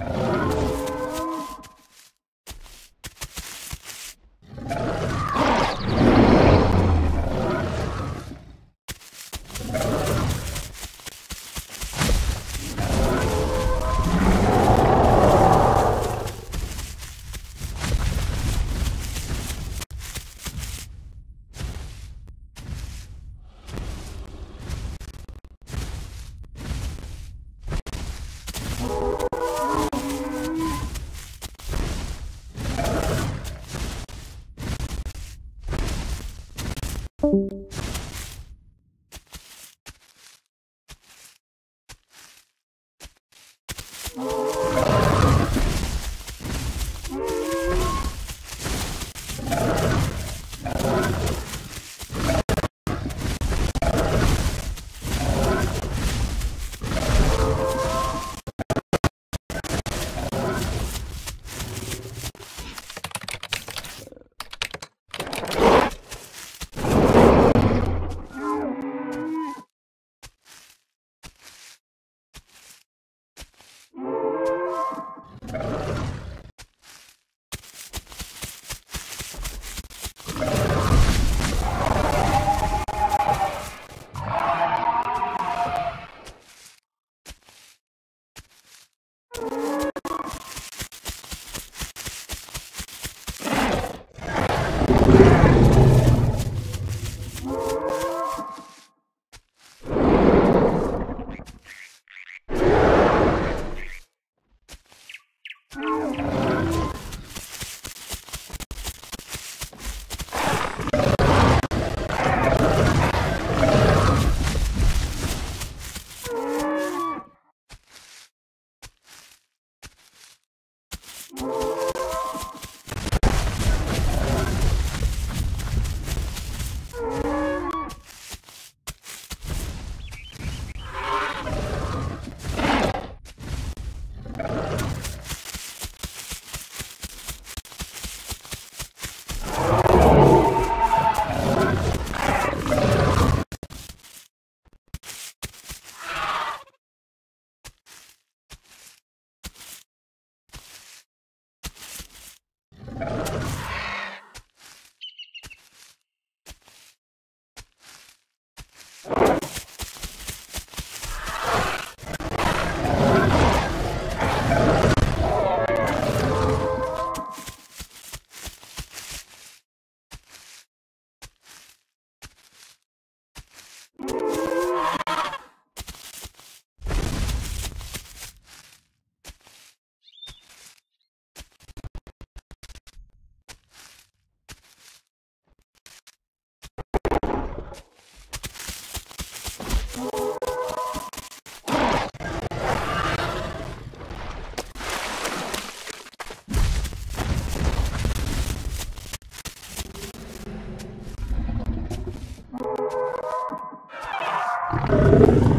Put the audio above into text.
Uh... You